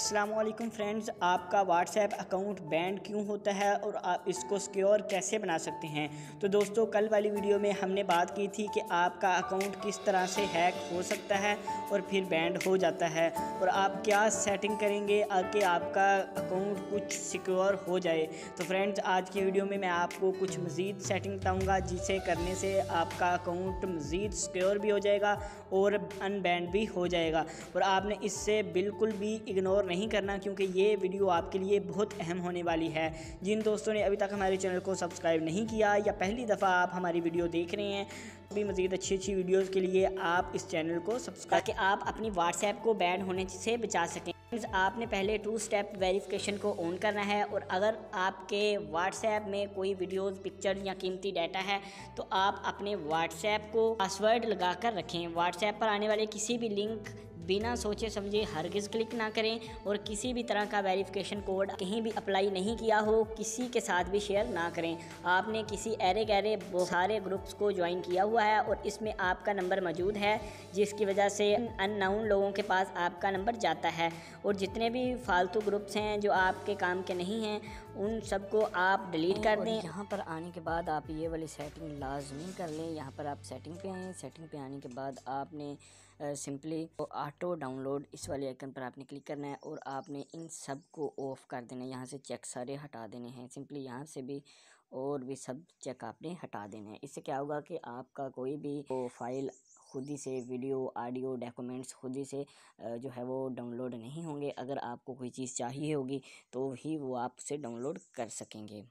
वालेकुम फ्रेंड्स, आपका WhatsApp account banned क्यों होता है और आप इसको सिक्योर कैसे बना सकते हैं? तो दोस्तों, कल वाली वीडियो में हमने बात की थी कि आपका अकाउंट किस तरह से हैक हो सकता है और फिर बैंड हो जाता है और आप क्या सेटिंग करेंगे कि आपका अकाउंट कुछ सिक्योर हो जाए। तो फ्रेंड्स, आज की वीडियो में मैं आपको कुछ मज़ीद सेटिंग बताऊँगा जिसे करने से आपका अकाउंट मज़ीद सिक्योर भी हो जाएगा और अनबैंड भी हो जाएगा। और आपने इससे बिल्कुल भी इग्नोर नहीं करना क्योंकि ये वीडियो आपके लिए बहुत अहम होने वाली है। जिन दोस्तों ने अभी तक हमारे चैनल को सब्सक्राइब नहीं किया, या पहली दफ़ा आप हमारी वीडियो देख रहे हैं, भी मज़ीद अच्छी अच्छी वीडियोज़ के लिए आप इस चैनल को सब्सक्राइब कि आप अपनी व्हाट्सएप को बैन होने से बचा सकें। आपने पहले टू स्टेप वेरिफिकेशन को ऑन करना है और अगर आपके व्हाट्सएप में कोई वीडियोस पिक्चर या कीमती डाटा है तो आप अपने व्हाट्सएप को पासवर्ड लगा कर रखें। व्हाट्सएप पर आने वाले किसी भी लिंक बिना सोचे समझे हरगिज़ क्लिक ना करें और किसी भी तरह का वेरिफिकेशन कोड कहीं भी अप्लाई नहीं किया हो किसी के साथ भी शेयर ना करें। आपने किसी एरे गहरे सारे ग्रुप्स को ज्वाइन किया हुआ है और इसमें आपका नंबर मौजूद है जिसकी वजह से अननाउन लोगों के पास आपका नंबर जाता है। और जितने भी फालतू ग्रुप्स हैं जो आपके काम के नहीं हैं उन सबको आप डिलीट कर दें। यहाँ पर आने के बाद आप ये वाली सेटिंग लाजमी कर लें। यहाँ पर आप सेटिंग पे आएँ। सेटिंग पे आने के बाद आपने सिंपली ऑटो डाउनलोड इस वाले आइकन पर आपने क्लिक करना है और आपने इन सबको ऑफ़ कर देना है। यहाँ से चेक सारे हटा देने हैं। सिंपली यहाँ से भी और भी सब चेक आपने हटा देने हैं। इससे क्या होगा कि आपका कोई भी फ़ाइल खुद ही से वीडियो, ऑडियो, डॉक्यूमेंट्स खुद ही से जो है वो डाउनलोड नहीं होंगे। अगर आपको कोई चीज़ चाहिए होगी तो ही वो आप उसे डाउनलोड कर सकेंगे।